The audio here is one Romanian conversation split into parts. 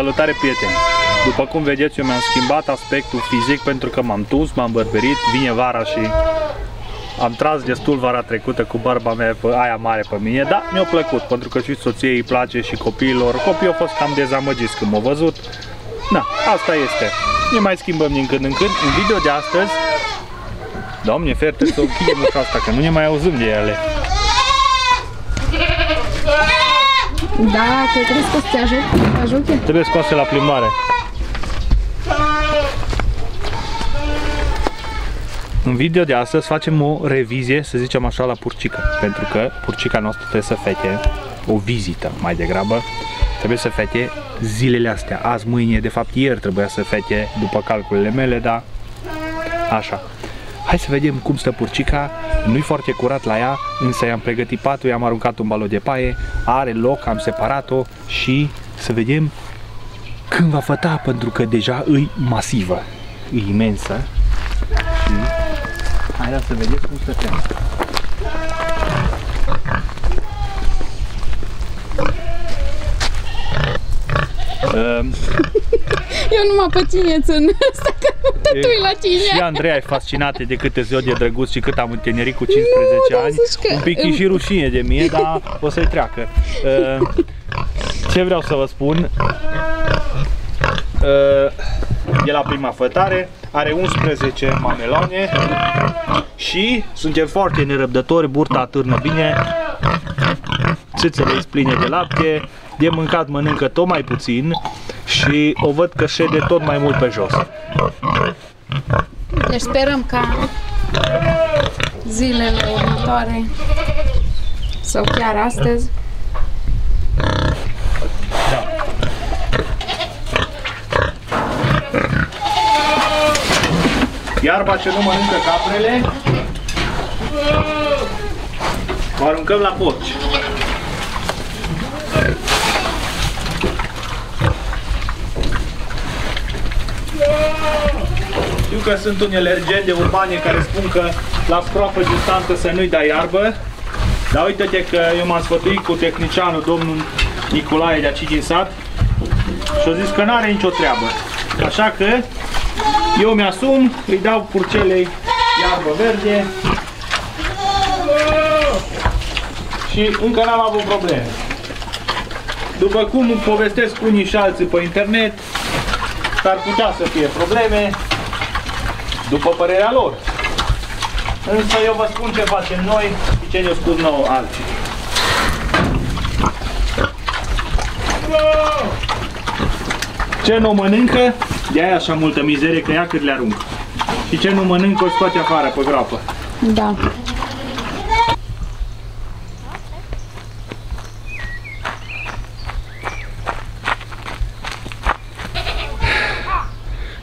Salutare prieteni! După cum vedeți, eu mi-am schimbat aspectul fizic pentru că m-am tus, m-am bărberit, vine vara și am tras destul vara trecută cu barba mea pe aia mare pe mine, dar mi-a plăcut pentru că și soției îi place și copiilor. Copiii au fost cam dezamăgiți când m-au văzut. Da, asta este. Ne mai schimbăm din când în când. În video de astăzi, Doamne, ferte să închidem ușa asta, că nu ne mai auzim de ele. Da, că crezi că să te ajut, ajute? Trebuie scoase la plimbare. În video de astăzi facem o revizie, să zicem așa, la purcică. Pentru că purcica noastră trebuie să fete o vizită mai degrabă. Trebuie să fete zilele astea. Azi, mâine, de fapt ieri trebuia să fete după calculele mele, dar așa. Hai să vedem cum stă purcica, nu-i foarte curat la ea, însă i-am pregătit patul, i-am aruncat un balon de paie, are loc, am separat-o și să vedem când va făta, pentru că deja îi masivă, e imensă. Și hai să vedeți cum stăteam. Um, Eu nu mă pe tine țin. Asta că nu te tui la tine. Și Andreea e fascinată de câte ziua de drăguț și cât am întinerit cu 15 Nu, dar ani. zici că- Un pic e și rușine de mie, dar o să-i treacă. Uh, Ce vreau să vă spun? Uh, E la prima fătare, are 11 mameloane și suntem foarte nerăbdători, burta atârnă bine, țâțele îi pline de lapte, de mâncat mănâncă tot mai puțin și o văd că șede tot mai mult pe jos. Deci sperăm ca zilele următoare sau chiar astăzi Iarba ce nu mănâncă caprele, o aruncăm la porci. Că sunt unele legende urbane care spun că la scroapă distantă să nu-i dai iarbă, dar uite-te că eu m-am sfătuit cu tehnicianul, domnul Nicolae de aici din sat, și a zis că n-are nicio treabă. Așa că eu mi-asum, îi dau purcelei iarbă verde și încă n-am avut probleme. După cum povestesc unii și alții pe internet, s-ar putea să fie probleme, după părerea lor. Însă eu vă spun ce facem noi și ce ne-au spus nouă alții. Ce nu mănâncă, de aia așa multă mizerie că ia cât le aruncă. Și ce nu mănâncă o scoate afară pe groapă. Da.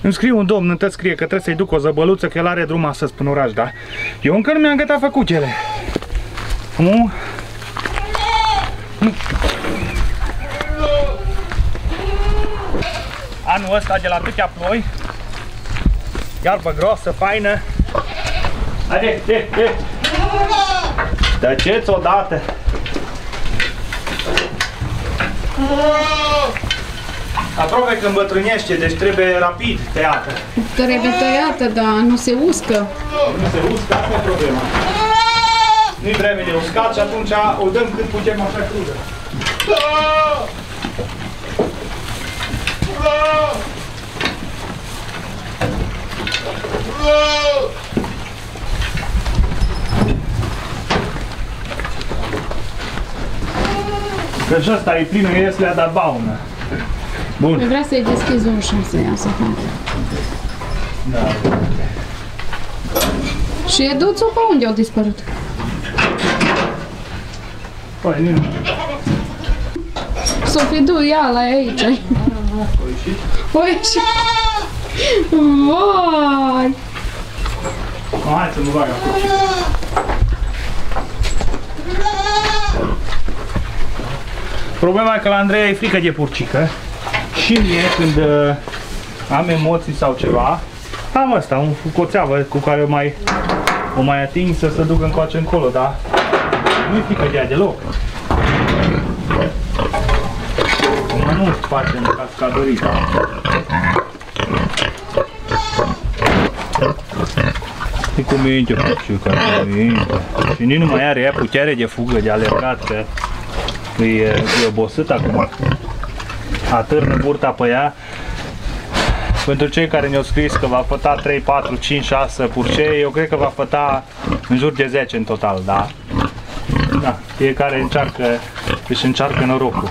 Îmi scrie un domn, întâi scrie că trebuie să-i duc o zăbăluță, că el are drum astăzi până oraș, da? Eu încă nu mi-am gătat făcucele. Nu? Nu. Anul ăsta de la atâtea ploi, iarbă groasă, faină. Haide, de, de. Tăceți odată. Aproape că îmbătrânește, deci trebuie rapid tăiată. Trebuie tăiată, dar nu se uscă. Nu se uscă, asta e problema. Nu-i vreme de uscat și atunci o dăm cât putem așa crudă. Că și ăsta e plină, ies le-a dat baună. Bun. Eu vreau să-i deschizi ușa să iasă. Da. Și Eduțul pe unde au dispărut? Păi, nu. Sofie, du ia la aici. O ieși. Vai! Hai să nu bag acolo. Problema e că la Andreea e frică de purcică și mie când uh, am emoții sau ceva, am ăsta, un coțeavă cu care o mai, o mai ating să se ducă încoace încolo, dar nu-i frică de ea deloc. nu facem cascadării. E cu minte, păciuca, cu minte. Și nici nu mai are ea putere de fugă, de alergat, că e, e obosit acum. Atârnă burta pe ea. Pentru cei care ne-au scris că va făta 3, 4, 5, 6 purcei, eu cred că va făta în jur de 10 în total, da? Da, fiecare încearcă, își încearcă norocul.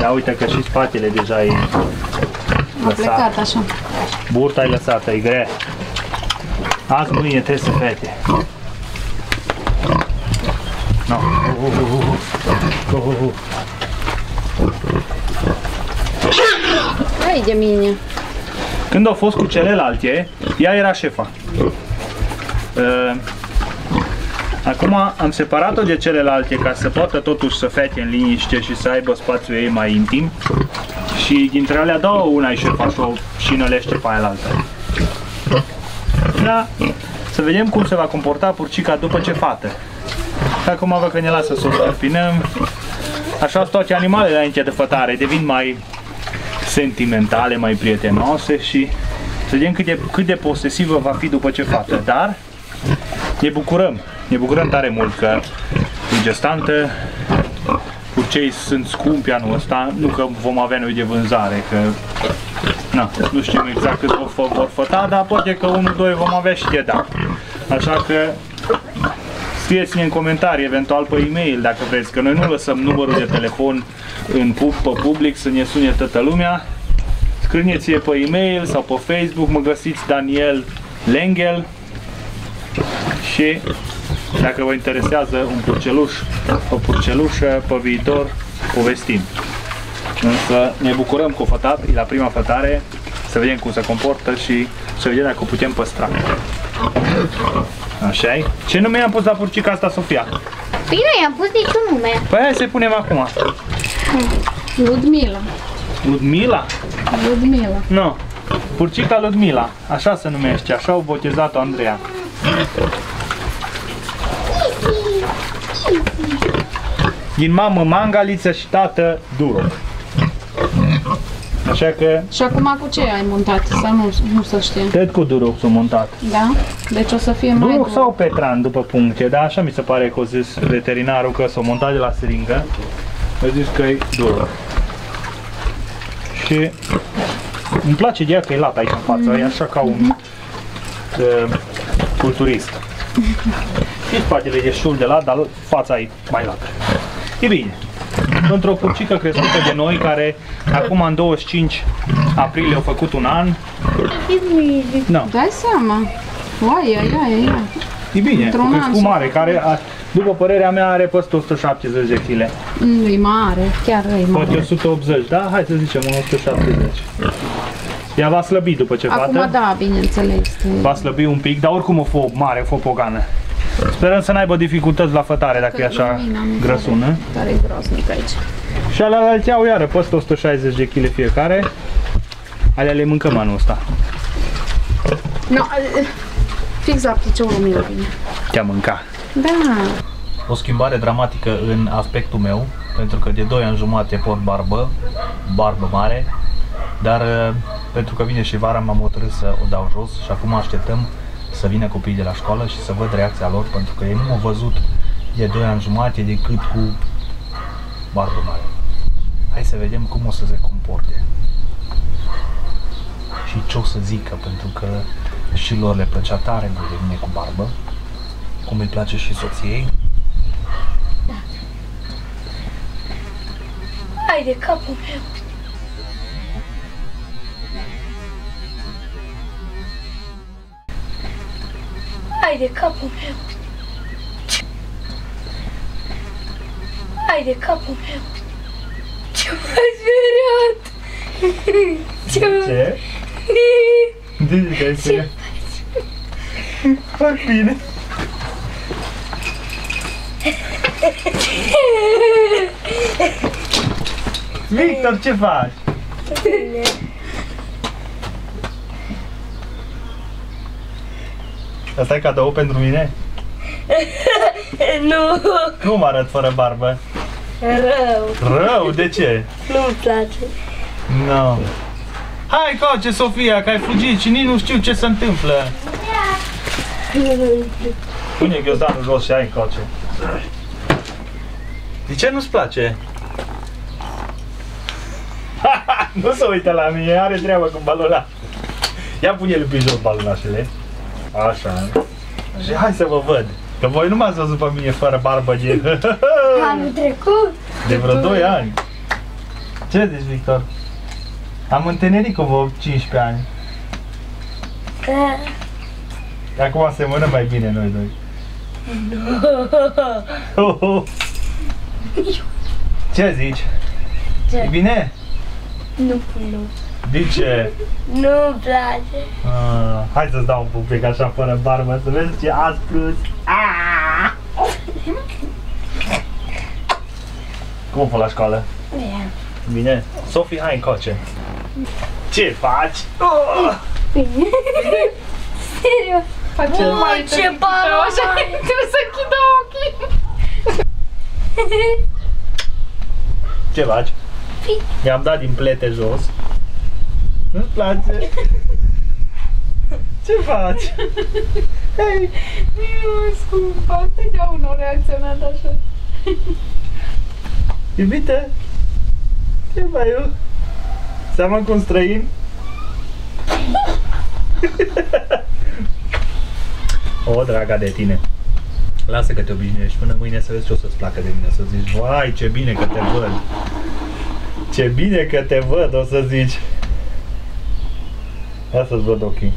Da, uite că și spatele deja e A lăsat. plecat așa. Burta e lăsată, e grea. Azi mâine trebuie să fete. No. Uh, uh, uh, uh. Uh, uh, uh. Hai de mine. Când au fost cu celelalte, ea era șefa. Uh, Acum am separat-o de celelalte ca să poată totuși să fete în liniște și să aibă spațiul ei mai intim. Și dintre alea două, una e șefa și o și înălește pe aia la altă. Da, să vedem cum se va comporta purcica după ce fată. Acum văd că ne lasă să o stăpinăm. Așa sunt toate animalele înainte de fătare, devin mai sentimentale, mai prietenoase și să vedem cât de, cât de posesivă va fi după ce fată. Dar ne bucurăm, ne bucurăm tare mult că e gestantă, purcei sunt scumpi anul ăsta, nu că vom avea noi de vânzare, că na, nu știm exact cât vor, fă- vor făta, dar poate că unul, doi vom avea și de dat. Așa că scrieți-ne în comentarii, eventual pe e-mail dacă vreți, că noi nu lăsăm numărul de telefon în pub, pe public să ne sune toată lumea. Scrieți-ne pe e-mail sau pe Facebook, mă găsiți Daniel Lengel și dacă vă interesează un purceluș, o purcelușă pe viitor, povestim. Însă ne bucurăm cu o fătat, e la prima fătare, să vedem cum se comportă și să vedem dacă o putem păstra. așa -i? Ce nume am pus la purcica asta, Sofia? Păi nu i-am pus niciun nume. Păi hai să punem acum. Ludmila. Ludmila? Ludmila. Nu. Purcica Ludmila, așa se numește, așa au botezat-o Andreea. Din mamă Mangaliță și tată Duro. Așa că, Și acum cu ce ai montat? Sau nu, nu să știe. cred cu Duroc s-a montat. Da? Deci o să fie mai Duroc dur. sau Petran după puncte, dar așa mi se pare că o zis veterinarul că s-a montat de la seringă. A zis că e Duroc. Și îmi place de ea că e lat aici în față, e așa ca un uh, culturist. Și spatele e destul de lat, dar fața e mai lată. E bine. Într-o purcică crescută de noi, care acum în 25 aprilie au făcut un an. No. Dai seama. Uai, ai, ai, ai. E bine, Într-un o an crescut s-a mare, care, a, după părerea mea, are peste 170 de kg. Nu e mare, chiar e Poate mare. 180, da? Hai să zicem 170. Ea va slăbi după ce Acum fată. da, bineînțeles. Va slăbi un pic, dar oricum o fă mare, o fă pogană. Sperăm să n-aibă dificultăți la fătare dacă e așa lumina mi grăsună. Tare, tare groznic aici. Și alea alții au iară peste 160 de kg fiecare. Alea le mâncăm anul ăsta. No, fix la piciorul meu vine. Te-a mâncat. Da. o schimbare dramatică în aspectul meu, pentru că de 2 ani jumate port barbă, barbă mare, dar uh, pentru că vine și vara m-am hotărât să o dau jos și acum așteptăm să vină copiii de la școală și să văd reacția lor, pentru că ei nu m-au văzut de 2 ani jumate decât cu barbă mare. Hai să vedem cum o să se comporte. Și ce o să zică, pentru că și lor le plăcea tare mult de mine cu barbă, cum îi place și soției. Hai de capul meu. Hai de capul meu. Hai de capul meu. Ce m-ai speriat. Ce Ce? De ce ce? Fac bine. Victor, ce faci? Asta e cadou pentru mine? Nu. Cum arăt fără barbă? Rău. Rău, de ce? Nu-mi place. No. Hai coace, Sofia, că ai fugit și nici nu știu ce se întâmplă. Pune ghiozdanul jos și ai coace. De ce nu-ți place? nu se uită la mine, are treabă cu balona. Ia pune-l pe jos balonașele. Așa. Și hai să vă văd. Că voi nu m-ați văzut pe mine fără barbă de, Anul trecut. de vreo 2 ani. Ce zici, Victor? Am întinerit cu vreo 15 ani. Că... Acum semănă mai bine noi doi. Oh, oh. Ce zici? Ce? E bine? Nu, nu. De ce? Nu-mi place. Ah, hai să-ți dau un pupic așa fără barbă să vezi ce aspru ah! Cum a fost la școală? Bine. Bine? Sofie, hai încoace. Ce faci? Oh! Bine. Serios. Face Ui, mai ce tăcut, balon Așa ai! trebuie să închidă ochii. Ce faci? I-am dat din plete jos. Nu-ți place? Ce faci? Hei! Nu, scumpa, totdeauna au reacționat așa. Iubite? Ce faci eu? Seamăn cu un străin? o, draga de tine. Lasă că te obișnuiești până mâine să vezi ce o să-ți placă de mine. Să zici, vai, ce bine că te văd. Ce bine că te văd, o să zici. Ia să-ți văd ochii.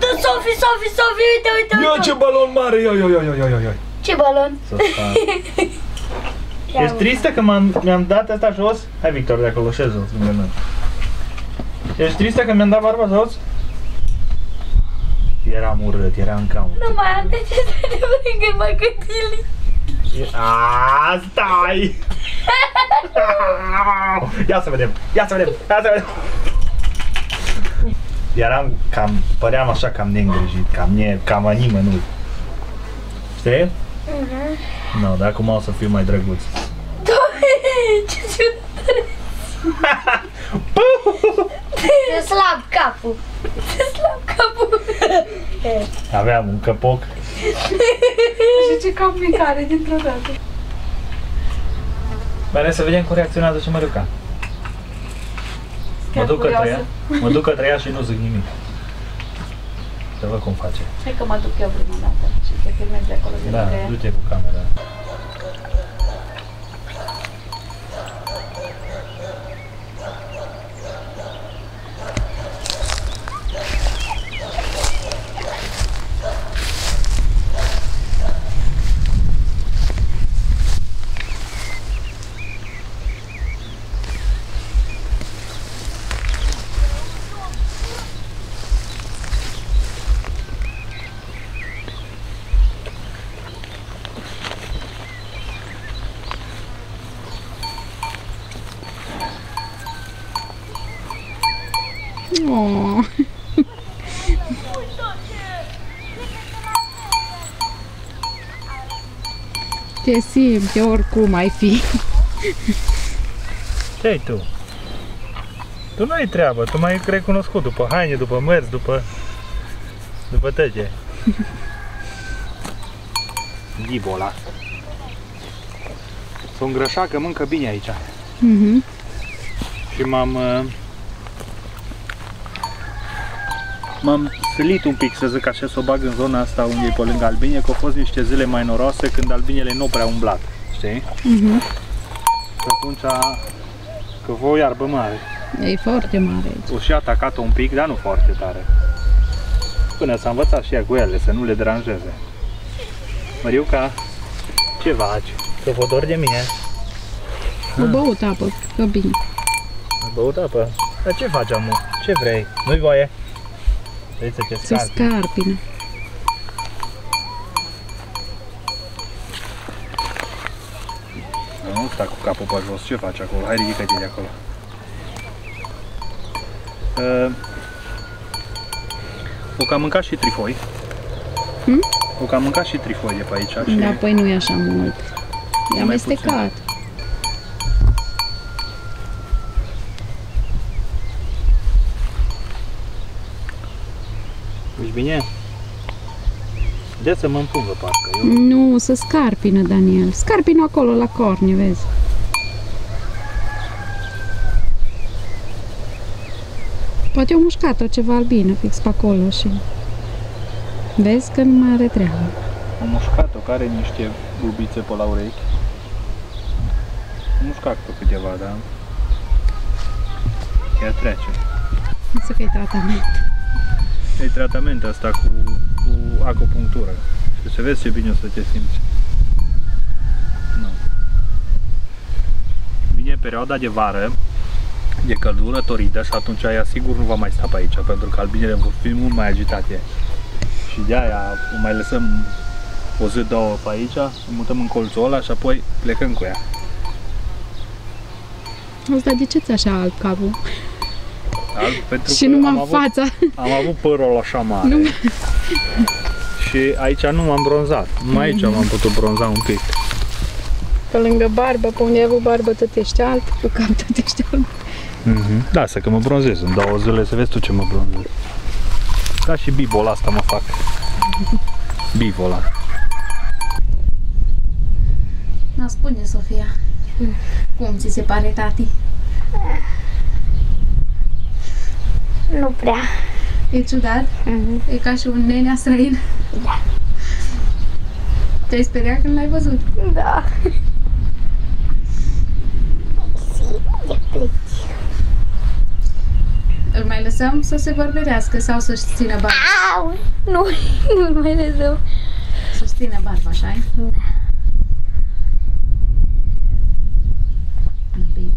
Da, Sofi, Sofi, Sofi, uite, uite, Ia uite. ce balon mare, ia, ia, ia, ia, ia, ia. Ce balon? Să stai. Ești tristă că m-am, mi-am dat asta jos? Hai Victor, de acolo, șez jos, lângă noi. Ești tristă că mi-am dat barba jos? Eram urât, eram ca un... Nu mai am de ce să te lângă măcătili. Aaaa, stai! Ia să vedem, ia să vedem, ia să vedem! Eram cam, păream așa cam neîngrijit, cam, ne, cam a nimănui. Știi? Nu, no, dar acum o să fiu mai drăguț. Doamne, ce ciudat. Te slab capul. Te slab capul. Aveam un căpoc. Și ce cap mic are dintr-o dată. Bine, să vedem cum reacționează și Măriuca. Mă Chiar duc către ea, curioasă. mă duc către ea și nu zic nimic. Să văd cum face. Hai că mă duc eu prima dată și te filmez de acolo de Da, lângă ea. du-te cu camera. Oh. Te simți oricum ai fi. ce ai tu? Tu nu ai treabă, tu mai ai recunoscut după haine, după mers, după... După tăge. Gibola. S-o îngrășat că mâncă bine aici. Mhm. Și m-am... uh, M-am silit un pic să zic așa să o bag în zona asta unde e pe lângă albine, că au fost niște zile mai noroase când albinele nu prea umblat, știi? Mhm. Și atunci că voi o iarbă mare. E foarte mare aici. O și atacat-o un pic, dar nu foarte tare. Până s-a învățat și ea cu ele să nu le deranjeze. Măriuca, ce faci? Că vă dor de mine? O băut apă, că bine. Ai băut apă? Dar ce faci, amu? Ce vrei? Nu-i voie? Vrei să te Să scarpi? scarpină. Nu sta cu capul pe jos, ce faci acolo? Hai ridică-te de acolo. Uh, o cam mâncat și trifoi. Hmm? O cam mâncat și trifoi de pe aici și Da, păi nu e așa mult. E mai amestecat. Ești bine? De să mă împungă parcă. Eu... Nu, să scarpină, Daniel. Scarpină acolo, la corne, vezi. Poate au mușcat-o ceva albină fix pe acolo și... Vezi că nu mai are treabă. Am mușcat-o, care are niște bubițe pe la urechi. Am mușcat pe câteva, da? Ea trece. Să fie tratament. E tratament asta cu, cu acupunctură. Și să vezi ce bine o să te simți. Nu. Vine perioada de vară, de căldură toridă și atunci ea sigur nu va mai sta pe aici, pentru că albinele vor fi mult mai agitate. Și de aia mai lăsăm o zi, două pe aici, îi mutăm în colțul ăla și apoi plecăm cu ea. Asta de ce ți așa alb capul? Alb, pentru și că numai am în avut, fața. am avut părul așa mare. Nu. Și aici nu m-am bronzat. Numai aici m-am putut bronza un pic. Pe lângă barbă, pe unde ai avut barbă, tot ești alb, pe cap tot ești alb. Mm-hmm. Da, să că mă bronzez în două zile, să vezi tu ce mă bronzez. Ca și bibol asta mă fac. Bivol ăla. Nu spune, Sofia. Cum ți se pare, tati? Nu prea. E ciudat? Mhm. E ca și un nenea străin? Da. Te-ai speriat când l-ai văzut? Da. Si, de pleci. Îl mai lăsăm să se bărberească sau să-și țină barba? Au! Nu, nu mai lăsăm. Să-și țină barba, așa Da. Bine.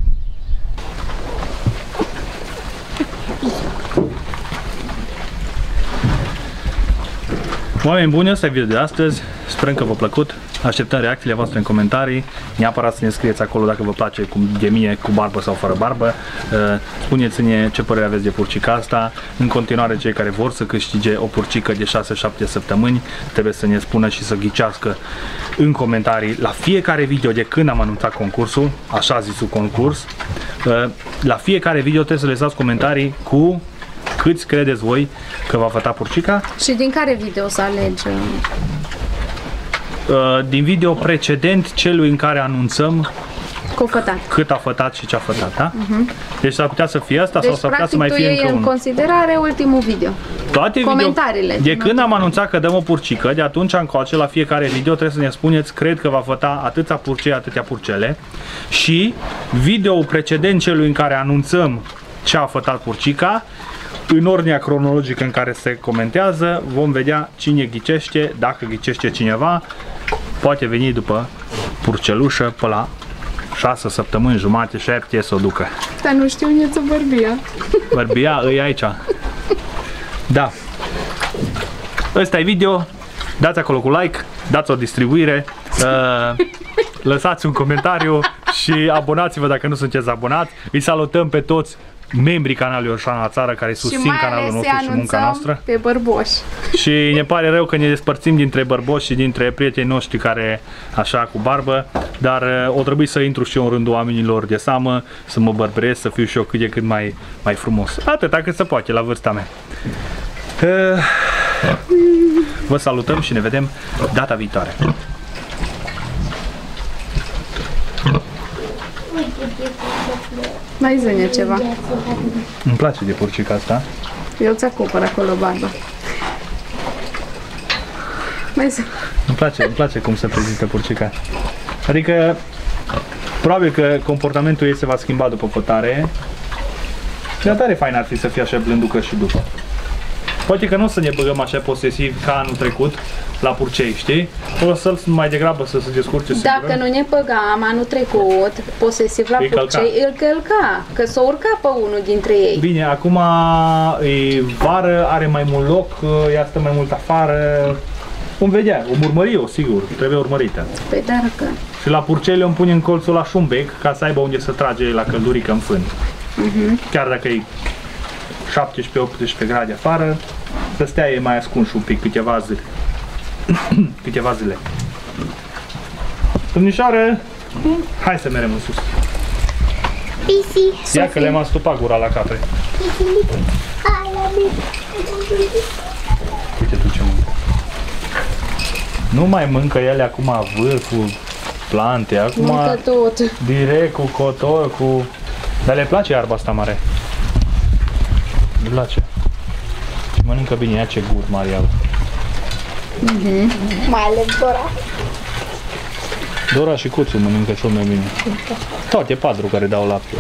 Oameni buni, ăsta e video de astăzi. Sperăm că v-a plăcut. Așteptăm reacțiile voastre în comentarii. Neapărat să ne scrieți acolo dacă vă place cum de mine, cu barbă sau fără barbă. Uh, Spuneți-ne ce părere aveți de purcica asta. În continuare, cei care vor să câștige o purcică de 6-7 săptămâni trebuie să ne spună și să ghicească în comentarii la fiecare video de când am anunțat concursul, așa zisul concurs. Uh, La fiecare video trebuie să lăsați comentarii cu câți credeți voi că va făta purcica Și din care video să alegi? Uh, din video precedent celui în care anunțăm Cu fătat. cât a fătat și ce a fătat, da? Deci s-ar putea să fie asta Deci, sau s-ar putea să practic, mai tu fie iei încă în unul. considerare ultimul video. Toate comentariile. Video, de când am anunțat că dăm o purcică, de atunci încoace la fiecare video trebuie să ne spuneți cred că va făta atâția purcei, atâtea purcele și video precedent celui în care anunțăm ce a fătat purcica în ordinea cronologică în care se comentează, vom vedea cine ghicește, dacă ghicește cineva, poate veni după purcelușă pe la 6 săptămâni, jumate, 7 să o ducă. Dar nu știu unde ți bărbia. Bărbia îi aici. Da. Ăsta e video. Dați acolo cu like, dați o distribuire, uh, lăsați un comentariu și abonați-vă dacă nu sunteți abonați. Îi salutăm pe toți membrii canalului Orșana la țară care Și susțin mai canalul ales nostru și munca noastră. anunțăm pe bărboși. Și ne pare rău că ne despărțim dintre bărboși și dintre prietenii noștri care așa cu barbă, dar uh, o trebuie să intru și eu în rândul oamenilor de seamă, să mă bărberesc, să fiu și eu cât de cât mai, mai frumos. Atâta cât se poate la vârsta mea. Uh, Vă salutăm și ne vedem data viitoare. Mai zâne ceva. Îmi place de purcica asta. Eu ți acopăr acolo barba. Mai zi. Îmi place, îmi place cum se prezintă purcica. Adică, probabil că comportamentul ei se va schimba după fătare. Dar tare fain ar fi să fie așa blânducă și după. Poate că nu o să ne băgăm așa posesiv ca anul trecut la purcei, știi? O să mai degrabă să se descurce Dacă singură. nu ne băgam anul trecut, posesiv la Îi călca. purcei, îl călca, că s-o urca pe unul dintre ei. Bine, acum e vară, are mai mult loc, ea stă mai mult afară. Vom vedea, o urmări-o, sigur, trebuie urmărită. Pe dar că... Și la purcele îmi pune în colțul la șumbec ca să aibă unde să trage la căldurică în fân. Chiar dacă e 17-18 grade afară, să stea e mai ascuns un pic, câteva zile. câteva zile. Domnișoară, hai să merem în sus. Pisi. Ia că le-am astupat gura la capre. Pisi. Hai la mine. uite tu ce mâncă. Nu mai mâncă ele acum vârful plante, acum Mâncă tot. direct cu cotol, cu... Dar le place iarba asta mare. Le place. Și mănâncă bine, ia ce gust mare au. Mai ales Dora. Dora și Cuțu mănâncă cel mai bine. Toate patru care dau lapte.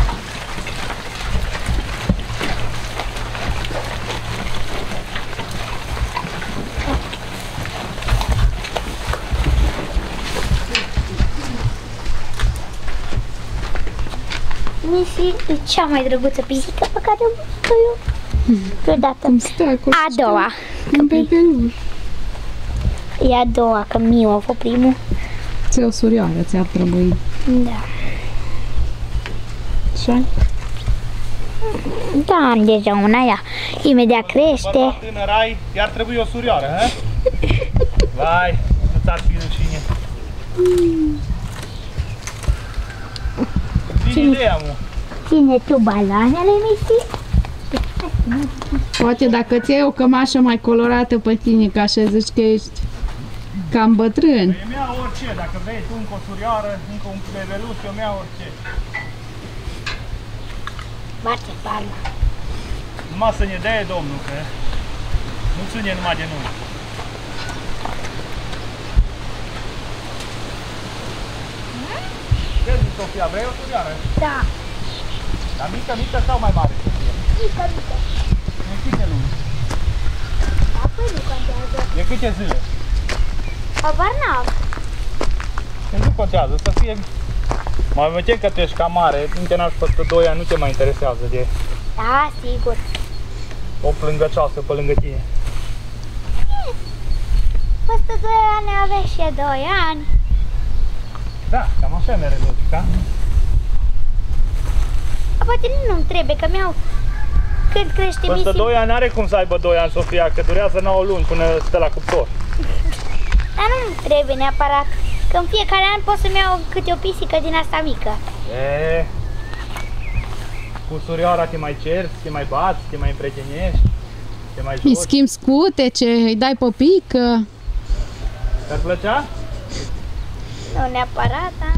Missy e cea mai drăguță pisică pe care o văzut eu vreodată. Cum stă acolo. A doua. În bebeluș. E a doua, că Miu a fost primul. Ți o surioară ți-ar trebui. Da. Așa? Da, am deja una ea. Imediat crește. tânăr ai, iar trebuie o surioară, ha? Vai, nu ți-ar fi rușine. Ține ideea, mu. Ține tu baloanele, Missy? Poate dacă ți iei o cămașă mai colorată pe tine, ca așa zici că ești cam bătrân. Eu mi orice, dacă vrei tu încă o surioară, încă un bebeluș, eu mi orice. Bate palma. Numai să ne dea Domnul, că nu ține numai de noi. Ce zici, Sofia, vrei o surioară? Da. Dar mică, mică sau mai mare, Sofia? Mică, mică. În câte luni? Apoi nu contează. De câte zile? Habar n-am. Deci nu contează, să fie... Mai vedem că tu ești cam mare, încă n-aș peste 2 ani, nu te mai interesează de Da, sigur. o plângăcioasă pe lângă tine. Peste 2 ani aveți și 2 ani. Da, cam așa mere logica. A, Poate nu-mi trebuie, că mi-au... Când crește Peste Missy... 2 ani are cum să aibă 2 ani, Sofia, că durează 9 luni până stă la cuptor. Dar nu-mi trebuie neapărat. Că în fiecare an pot să-mi iau câte o pisică din asta mică. E, cu surioara te mai cerți, te mai bați, te mai împrietenești, te mai Îi joci. schimbi scutece, îi dai pe pică. Ți-ar plăcea? Nu neapărat, da?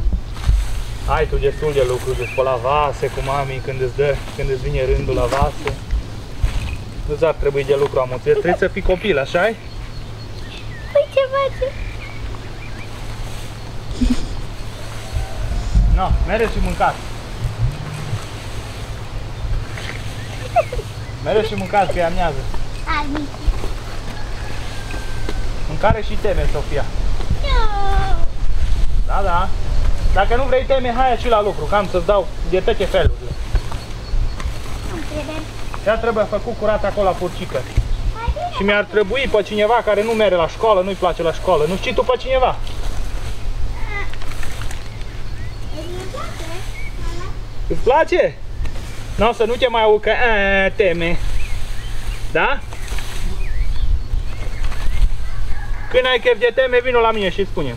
Ai tu destul de lucruri, de spălat vase cu mami când îți, dă, când îți vine rândul la vase. Nu ți-ar trebui de lucru amuțit, trebuie să fii copil, așa -i? Păi ce face? No, mere și mâncați. Mere și mâncați că e amiază. Hai, Missy. Mâncare și teme, Sofia. Da, da. Dacă nu vrei teme, hai și la lucru, cam să-ți dau de toate felurile. Nu trebuie. Ea trebuie făcut curat acolo la purcică. Și mi-ar trebui pe cineva care nu merge la școală, nu-i place la școală. Nu știi tu pe cineva? Îți place? Nu o să nu te mai aud că a, teme. Da? Când ai chef de teme, vino la mine și spune